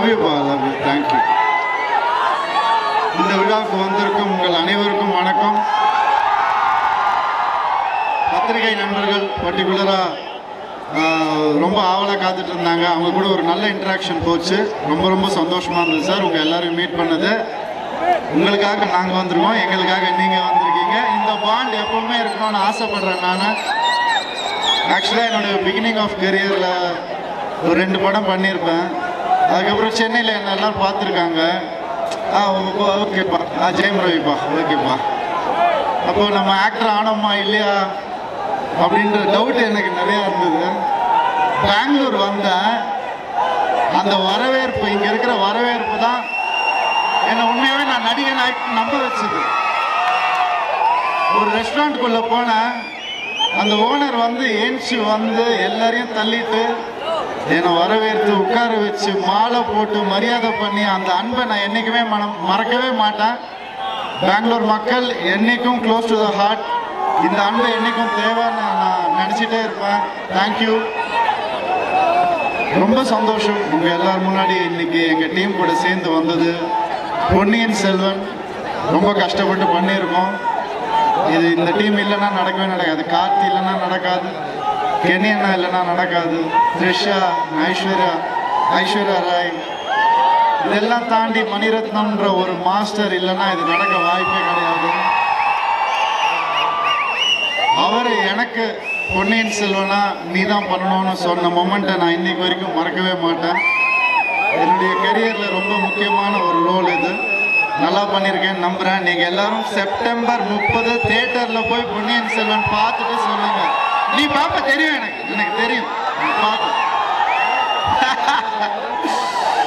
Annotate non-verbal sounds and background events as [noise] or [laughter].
Love you thank you இந்த விழாவுக்கு வந்திருக்கும் உங்கள் அனைவருக்கும் வணக்கம். பத்திரிகை நண்பர்கள் பர்டிகுலராக ரொம்ப ஆவலாக காத்துட்டு இருந்தாங்க. அவங்க கூட ஒரு நல்ல இன்ட்ராக்ஷன் போச்சு. ரொம்ப ரொம்ப சந்தோஷமாக இருந்தது சார் உங்கள் எல்லோரும் மீட் பண்ணது. உங்களுக்காக நாங்கள் வந்திருக்கோம். எங்களுக்காக நீங்கள் வந்திருக்கீங்க. இந்த பாண்ட் எப்பவுமே இருக்கணும்னு ஆசைப்பட்றேன் நான். ஆக்சுவலாக என்னோடய பிகினிங் ஆஃப் கெரியரில் ஒரு ரெண்டு படம் பண்ணியிருப்பேன். அதுக்கப்புறம் சென்னையில் என்ன பார்த்துருக்காங்க? ஆ ஓகேப்பா. ஆ ஜெயம் ரவிப்பா. ஓகேப்பா. அப்போ நம்ம ஆக்டர் ஆனோமா இல்லையா? அப்படின்ற டவுட் எனக்கு நிறையா இருந்தது. பெங்களூர் வந்தேன் அந்த வரவேற்பு இங்கே இருக்கிற வரவேற்பு தான் என்னை உண்மையாகவே நான் நடிகன் ஆக்ட் நம்ப வச்சது. ஒரு ரெஸ்டாரண்ட்குள்ளே போனேன். அந்த ஓனர் வந்து ஏஞ்சி வந்து எல்லாரையும் தள்ளிட்டு என்னை வரவேற்று உட்கார வச்சு மாலை போட்டு மரியாதை பண்ணி அந்த அன்பை நான் என்றைக்குமே மனம் மறக்கவே மாட்டேன். பெங்களூர் மக்கள் என்னைக்கும் க்ளோஸ் டு த ஹார்ட் இந்த அன்பை என்னைக்கும் தேவைன்னு நான் நினச்சிட்டே இருப்பேன். தேங்க்யூ ரொம்ப சந்தோஷம். உங்கள் எல்லோரும் முன்னாடி இன்னைக்கு எங்கள் டீம் கூட சேர்ந்து வந்தது. பொன்னியின் செல்வன். ரொம்ப கஷ்டப்பட்டு பண்ணியிருக்கோம். இது இந்த டீம் இல்லைன்னா நடக்கவே நடக்காது. கார்த்தி இல்லைன்னா நடக்காது. கெனி இல்லைன்னா நடக்காது. த்ரிஷா ஐஸ்வர்யா ஐஸ்வர்யா ராய். இதெல்லாம் தாண்டி மணிரத்னம்ன்ற ஒரு மாஸ்டர் இல்லைன்னா இது நடக்க வாய்ப்பே கிடையாது. அவர் எனக்கு பொன்னியின் செல்வனா நீ தான் பண்ணணும்னு சொன்ன மொமெண்ட்டை நான் இன்னைக்கு வரைக்கும் மறக்கவே மாட்டேன். என்னுடைய கரியரில் ரொம்ப முக்கியமான ஒரு ரோல் இது. நல்லா பண்ணியிருக்கேன் நம்புகிறேன் நீங்கள் எல்லாரும் செப்டம்பர் முப்பது தேட்டரில் போய் பொன்னியின் செல்வன் பார்த்துட்டு சொல்லுங்க. நீ பாப்ப தெரியும் எனக்கு. எனக்கு தெரியும். பாப்ப. [laughs]